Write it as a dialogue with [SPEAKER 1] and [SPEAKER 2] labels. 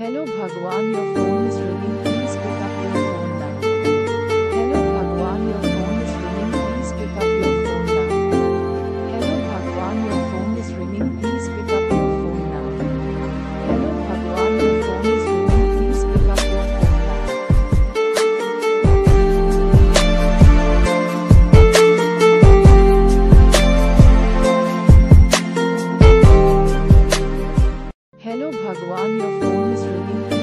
[SPEAKER 1] Hello Bhagwan, your phone is ringing. Hello Bhagwan, your phone is ringing.